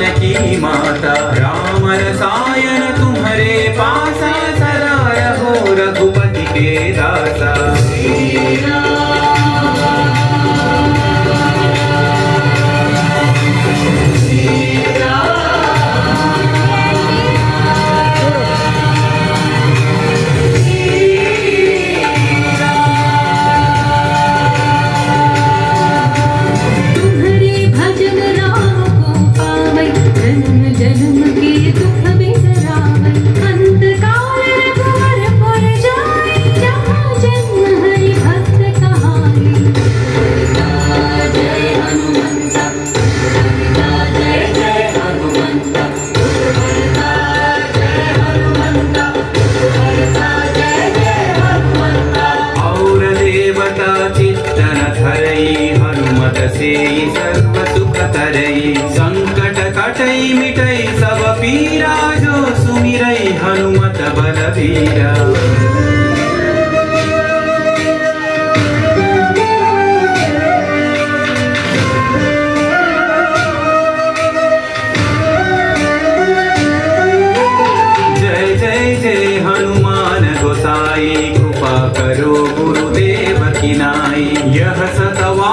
जानकी माता रामरसायन तुम्हारे पा से सर्व सुख तरई संकट कटई मिटई सब पीरा जो सुमिरई हनुमत बल जय जय जय हनुमान कृपा करो गुरुदेव की नाई यह सतवा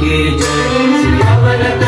की जय सियावर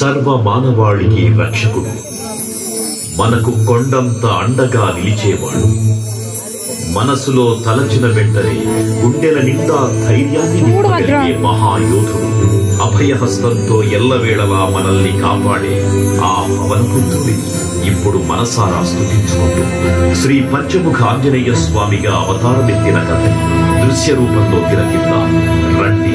సర్వ మానవాళికి రక్షకుడు మనకు కొండంత అండగా నిలిచేవాడు మనసులో తలచిన వెంటనే గుండెల నిండా ధైర్యాన్ని మహాయోధుడు అభయహస్తంతో ఎల్లవేళలా మనల్ని కాపాడే ఆ పవనపుత్రుడి ఇప్పుడు మనసారా స్థుతించుకుంటూ శ్రీ పంచముఖ ఆంజనేయ స్వామిగా అవతారమెత్తిన కథ దృశ్య రూపంలో తిరగిద్దాం రండి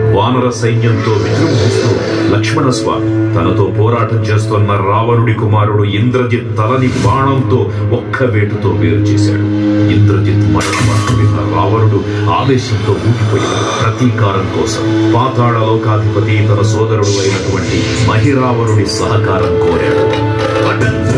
వానర సైన్యంతో విజృంభిస్తూ స్వామి తనతో పోరాటం చేస్తున్న రావణుడి కుమారుడు ఇంద్రజిత్ తలని బాణంతో ఒక్క వేటుతో వేరు చేశాడు ఇంద్రజిత్ మరణవార్త విన్న రావణుడు ఆవేశంతో ఊగిపోయాడు ప్రతీకారం కోసం లోకాధిపతి తన సోదరుడు అయినటువంటి మహిరావణుడి సహకారం కోరాడు